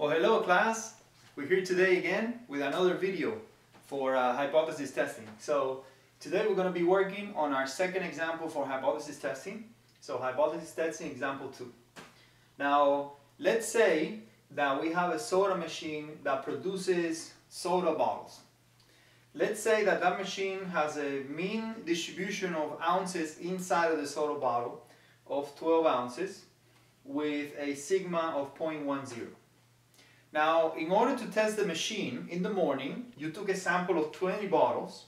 Well, hello class. We're here today again with another video for uh, hypothesis testing. So today we're going to be working on our second example for hypothesis testing. So hypothesis testing example 2. Now let's say that we have a soda machine that produces soda bottles. Let's say that that machine has a mean distribution of ounces inside of the soda bottle of 12 ounces with a sigma of 0.10. Now, in order to test the machine in the morning, you took a sample of 20 bottles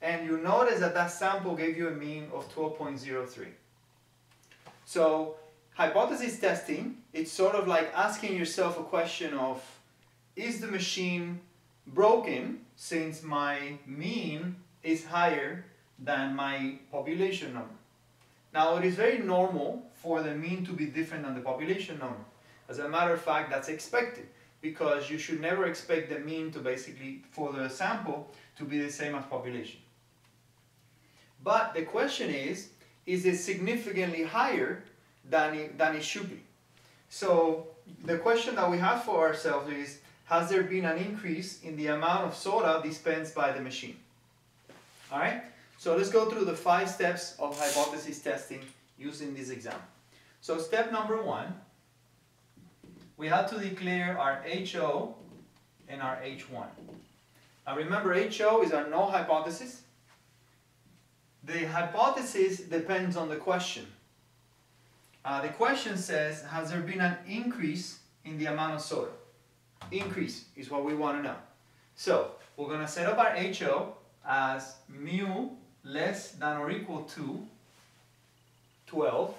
and you notice that that sample gave you a mean of 12.03. So, hypothesis testing, it's sort of like asking yourself a question of, is the machine broken since my mean is higher than my population number? Now, it is very normal for the mean to be different than the population number. As a matter of fact, that's expected because you should never expect the mean to basically, for the sample, to be the same as population. But the question is, is it significantly higher than it, than it should be? So the question that we have for ourselves is, has there been an increase in the amount of soda dispensed by the machine? All right, so let's go through the five steps of hypothesis testing using this example. So step number one, we have to declare our HO and our H1. Now remember HO is our null hypothesis. The hypothesis depends on the question. Uh, the question says, has there been an increase in the amount of soda? Increase is what we want to know. So we're going to set up our HO as mu less than or equal to 12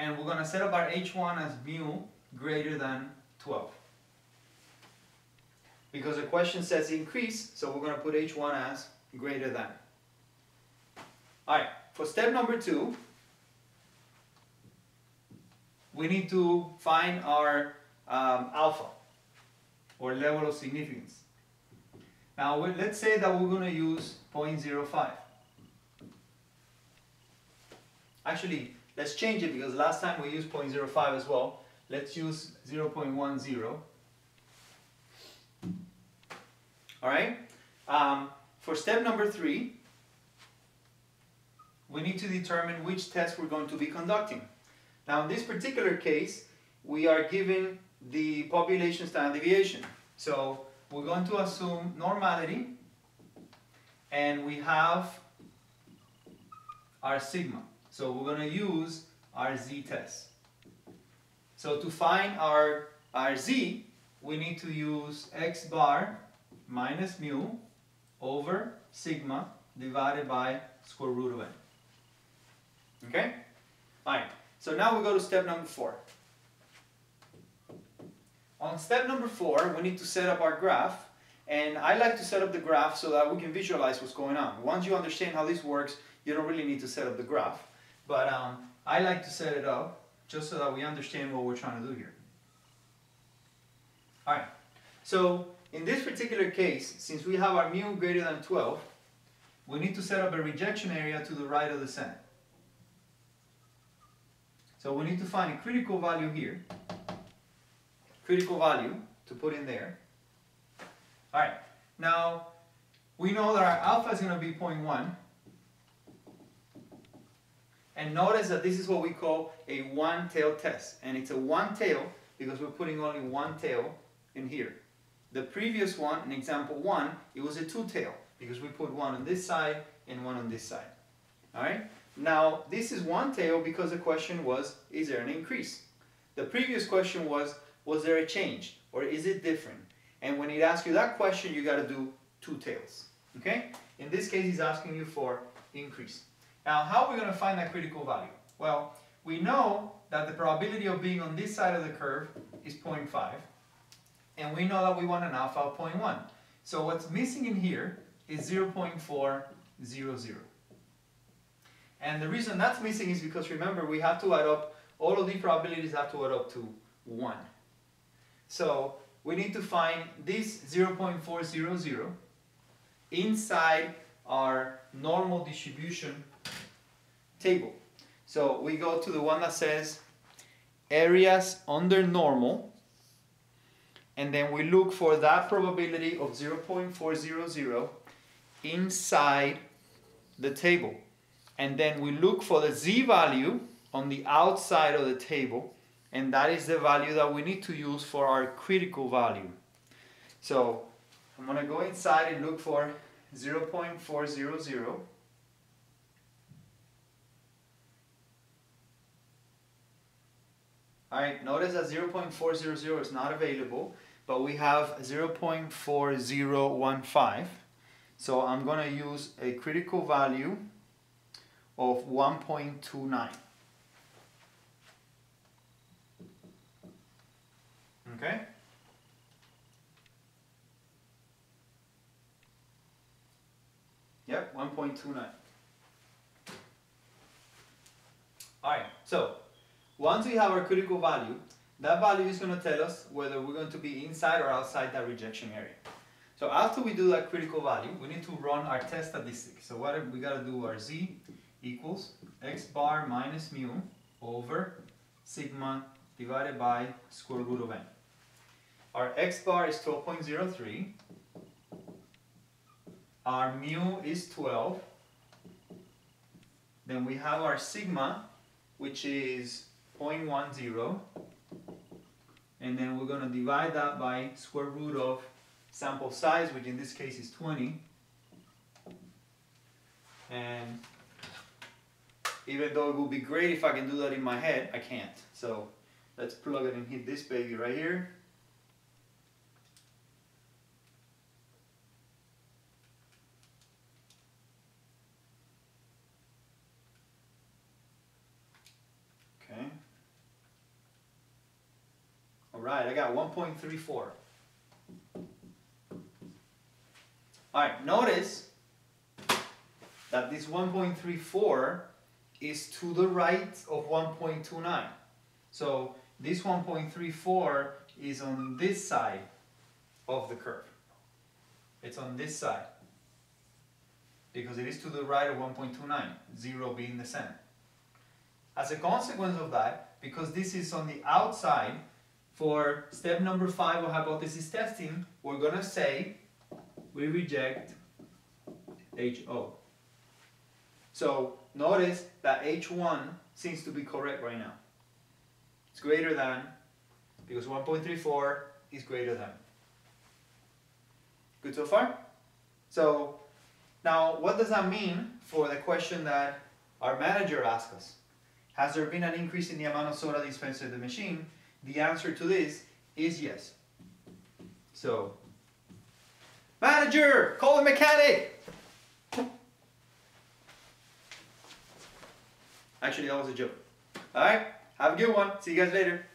and we're going to set up our h1 as mu greater than 12. Because the question says increase, so we're going to put h1 as greater than. Alright, for step number two, we need to find our um, alpha, or level of significance. Now, let's say that we're going to use 0.05. Actually, Let's change it because last time we used 0.05 as well. Let's use 0.10. All right? Um, for step number three, we need to determine which test we're going to be conducting. Now in this particular case, we are given the population standard deviation. So we're going to assume normality and we have our sigma. So we're going to use our z-test. So to find our, our z, we need to use x bar minus mu over sigma divided by square root of n. Okay? Alright, so now we go to step number four. On step number four, we need to set up our graph. And I like to set up the graph so that we can visualize what's going on. Once you understand how this works, you don't really need to set up the graph. But um, I like to set it up just so that we understand what we're trying to do here. Alright, so in this particular case, since we have our mu greater than 12, we need to set up a rejection area to the right of the center. So we need to find a critical value here, critical value to put in there. Alright, now we know that our alpha is going to be 0.1, and notice that this is what we call a one-tail test. And it's a one-tail because we're putting only one tail in here. The previous one, in example one, it was a two-tail because we put one on this side and one on this side. Alright? Now, this is one tail because the question was, is there an increase? The previous question was, was there a change? Or is it different? And when it asks you that question, you got to do two tails. Okay? In this case, he's asking you for increase. Now, how are we going to find that critical value? Well, we know that the probability of being on this side of the curve is 0.5, and we know that we want an alpha of 0.1. So what's missing in here is 0.400. And the reason that's missing is because remember, we have to add up, all of these probabilities have to add up to 1. So we need to find this 0.400 inside our normal distribution table. So we go to the one that says areas under normal and then we look for that probability of 0.400 inside the table. And then we look for the z value on the outside of the table and that is the value that we need to use for our critical value. So I'm going to go inside and look for 0.400 Alright, notice that 0.400 is not available, but we have 0.4015. So I'm going to use a critical value of 1.29. Okay? Yep, 1.29. Alright, so once we have our critical value, that value is going to tell us whether we're going to be inside or outside that rejection area. So after we do that critical value, we need to run our test statistic. So what we got to do our z equals x bar minus mu over sigma divided by square root of n. Our x bar is 12.03. Our mu is 12. Then we have our sigma, which is 0.10 and then we're going to divide that by square root of sample size which in this case is 20 and even though it would be great if I can do that in my head I can't. So let's plug it and hit this baby right here right, I got 1.34. Alright, notice that this 1.34 is to the right of 1.29. So this 1.34 is on this side of the curve. It's on this side because it is to the right of 1.29, 0 being the center. As a consequence of that, because this is on the outside, for step number five of hypothesis testing, we're going to say we reject HO. So notice that H1 seems to be correct right now. It's greater than, because 1.34 is greater than. Good so far? So now what does that mean for the question that our manager asked us? Has there been an increase in the amount of soda dispensed in the machine? The answer to this is yes. So, manager, call the mechanic. Actually, that was a joke. All right, have a good one. See you guys later.